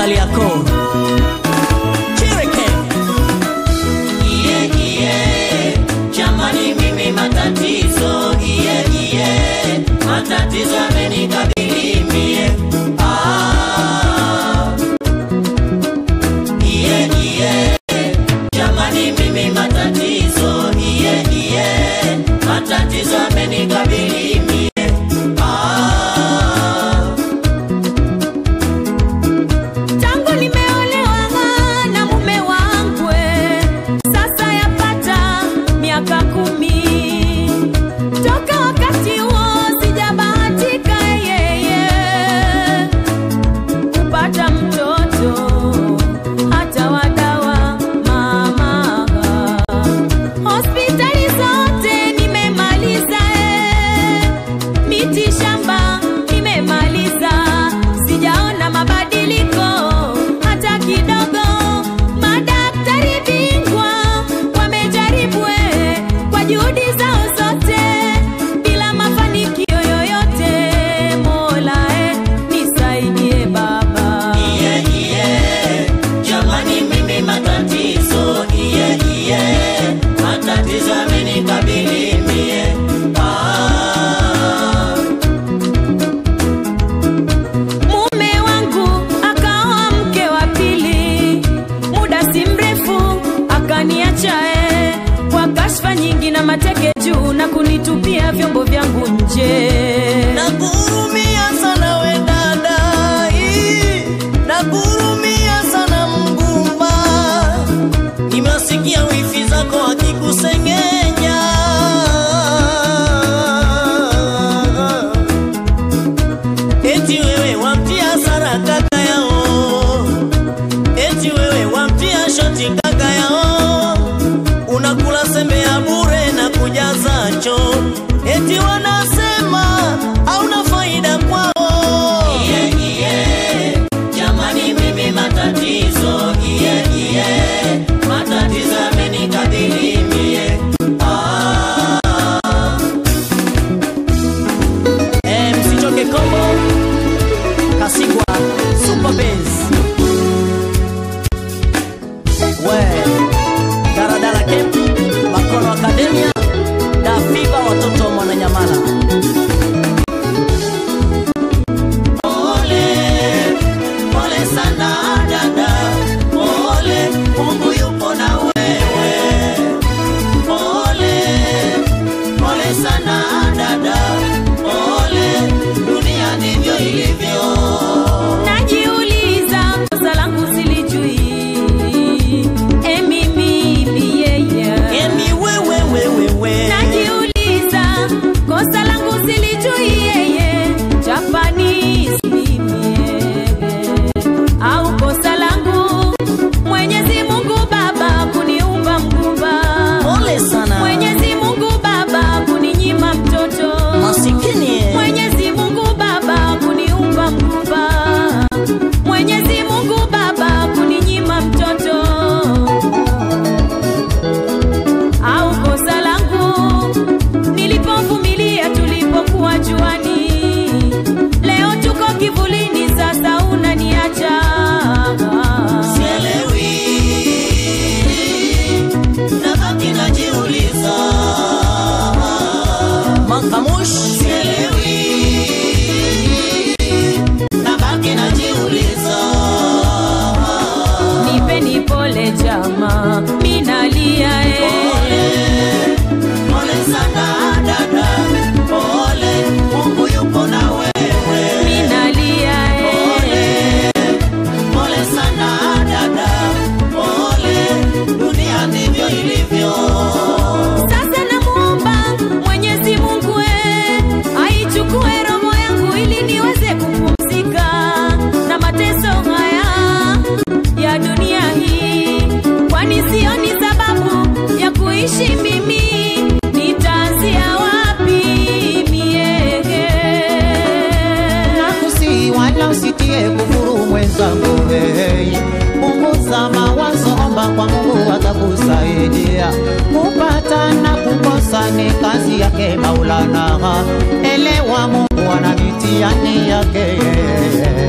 hali yako. Chireke iye iye. Mimi matatizo. Iye iye. Matatizo chae eh. kwa kashfa nyingi na mateke juu na kunitupia vyombo vyangu nje. Nakuhurumia sana we dadai, eh. sana mgumba, nimesikia wifi zako nimejama, minalia kufuru mwenzangu, hey. Punguza mawazo, omba kwa Mungu atakusaidia. Kupata na kukosa ni kazi yake Maulana, elewa Mungu ana mitihani yake, yeah.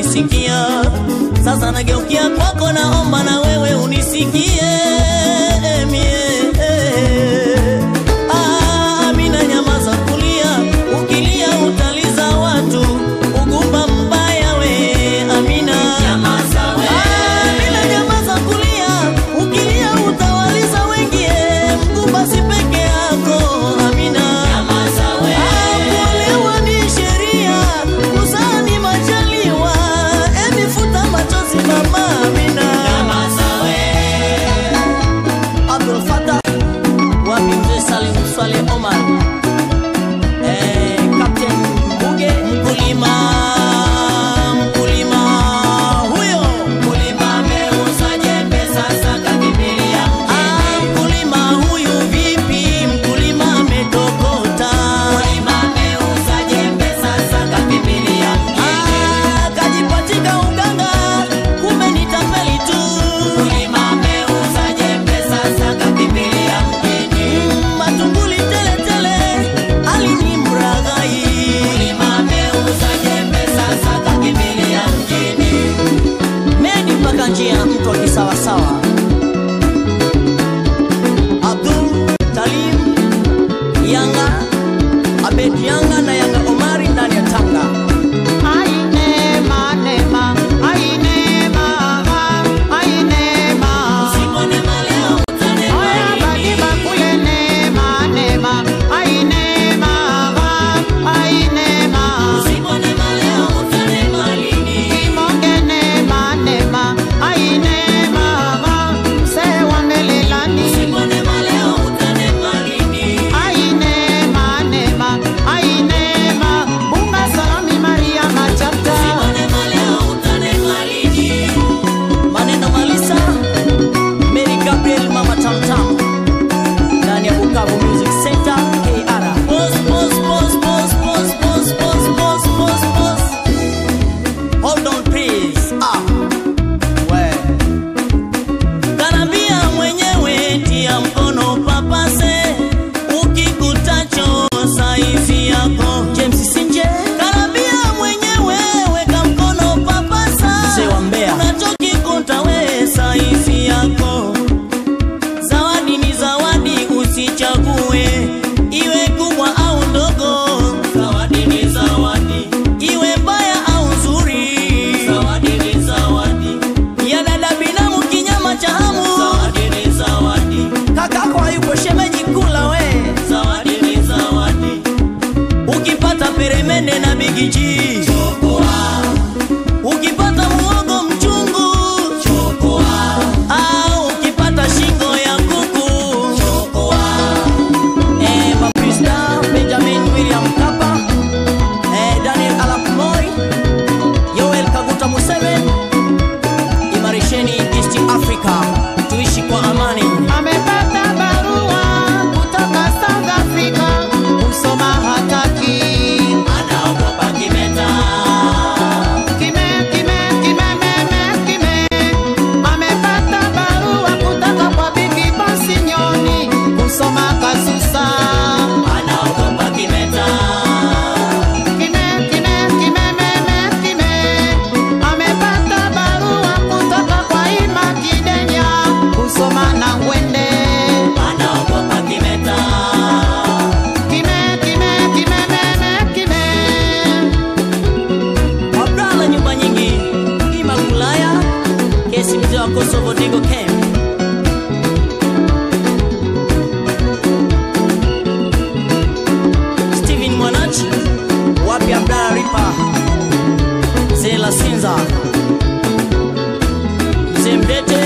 Naye akanisikia. Sasa nageukia kwako, naomba na que diz. Simdete